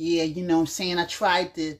Yeah, you know I'm saying? I tried the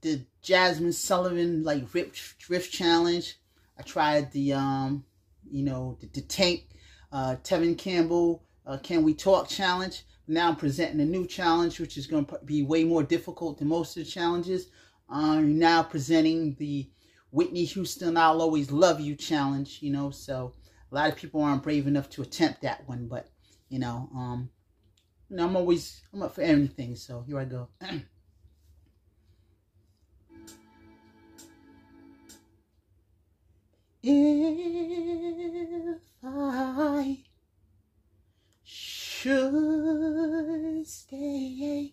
the Jazmine Sullivan like riff riff challenge. I tried the um, you know, the, the tank, uh, Tevin Campbell, uh, Can We Talk challenge. Now I'm presenting a new challenge, which is going to be way more difficult than most of the challenges. I'm now presenting the Whitney Houston I'll Always Love You challenge, you know, so a lot of people aren't brave enough to attempt that one, but, you know, um, you know, I'm always, I'm up for anything, so here I go. if I should stay,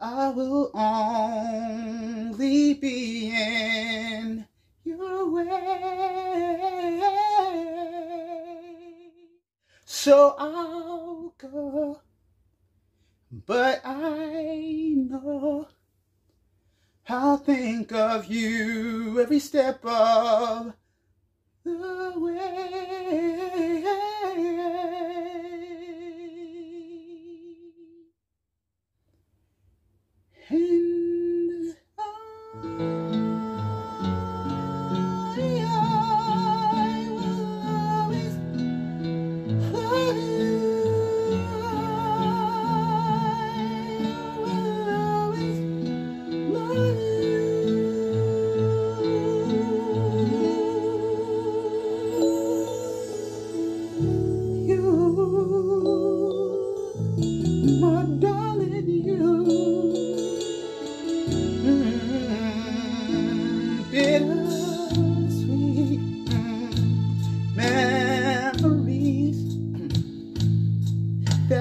I will only be in your way. So I'll go, but I know I'll think of you every step of the way. And I,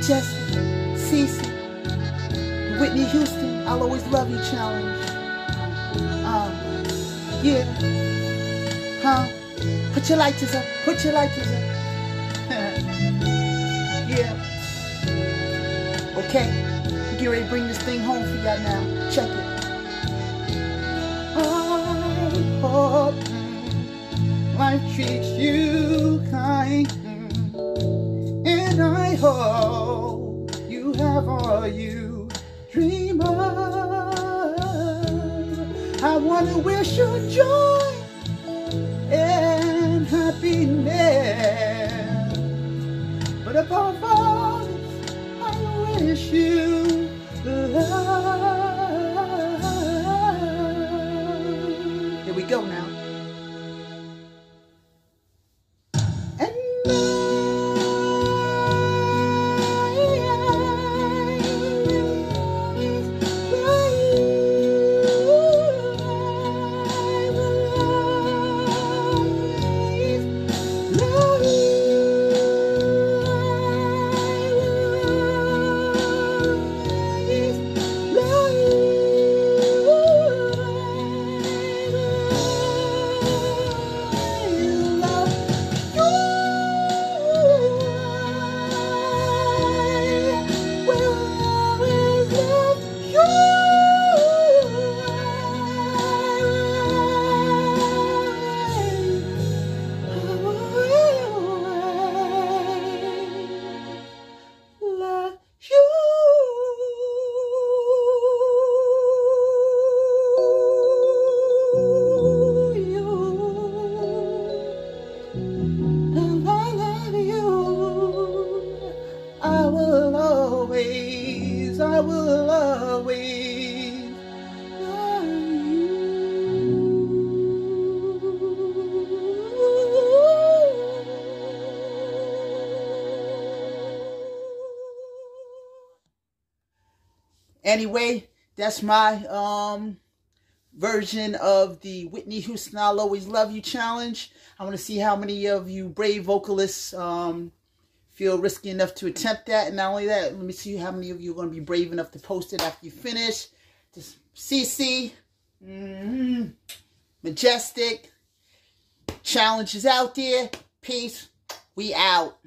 Majestic, Cece, Whitney Houston, I'll always love you challenge. Um, yeah. Huh? Put your lighters up. Put your lighters up. yeah. Okay. Get ready to bring this thing home for y'all now. Check it. I hope life treats you kind. Hope you have all you dream of. I want to wish you joy and happiness. But above all I wish you love. Here we go now. Anyway, that's my um version of the Whitney Houston I'll Always Love You challenge. I want to see how many of you brave vocalists um, feel risky enough to attempt that. And not only that, let me see how many of you are going to be brave enough to post it after you finish. Just CC, mm-hmm, Majestic, challenges out there. Peace. We out.